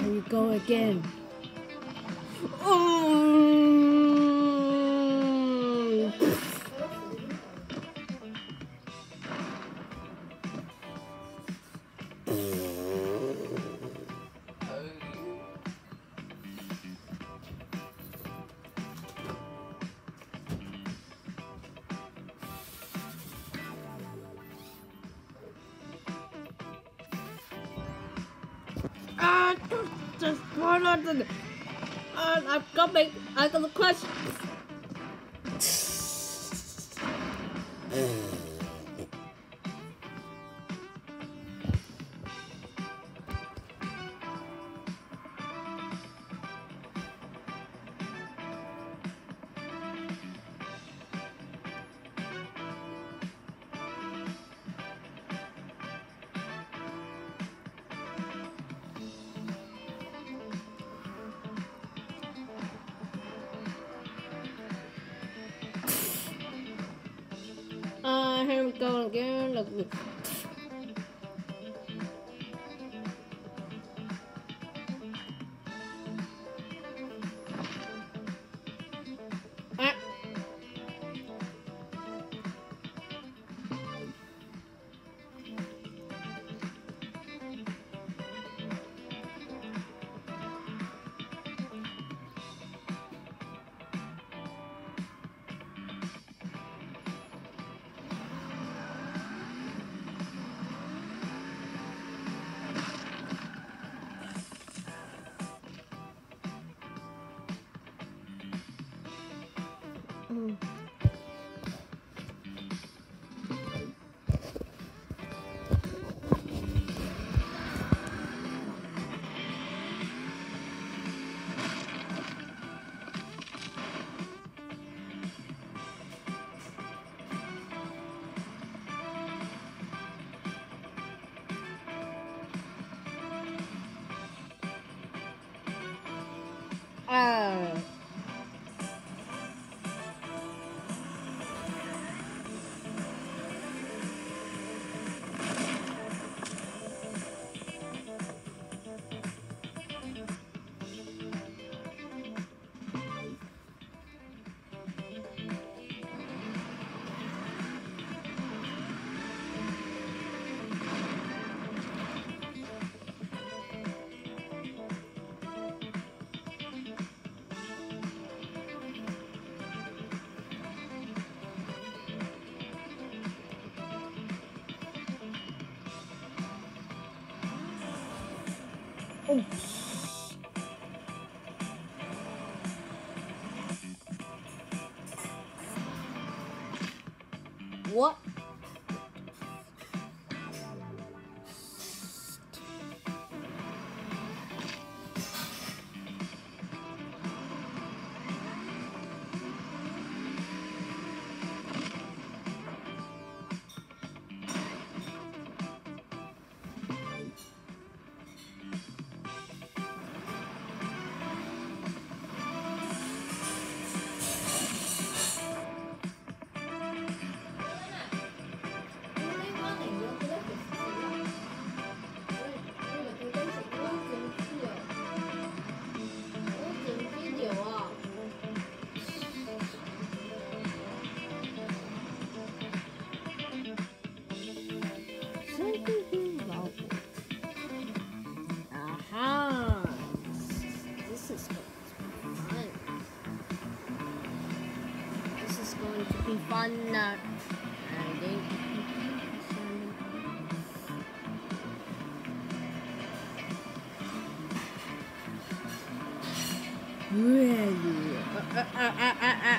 Here we go again. Ah, Run Run I'm coming. I'm gonna crush. Here we go again. Look, 嗯。Oh. on uh, really uh, uh, uh, uh, uh.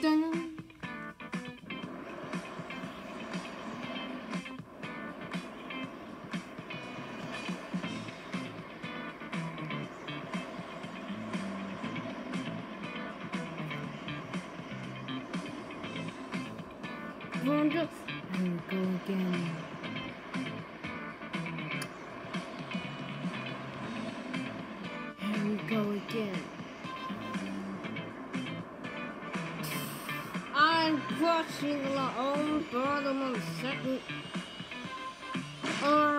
Dun. We go again. Line. Oh, bottom of the second. Uh,